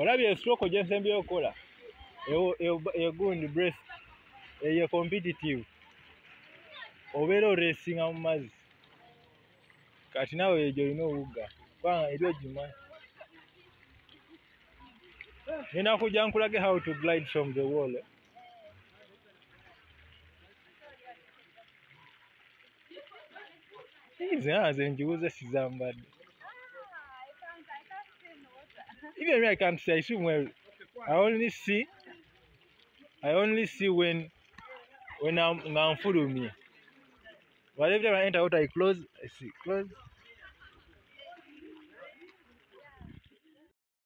olabye estroke gye nsembyeyo okukola. Egundi breast eyo competitive. Obeera oreesinga mu mazzi. Kati nawe egyo olina obugga. Kubanga eri ogimanyi ngenda kujja nkulage how to glide from the wall. Eh? nze nze njibuze sizambadde even me I can't see I swim well I only see I only see when when I'm nga nfulumye but every time I enter water I close I see close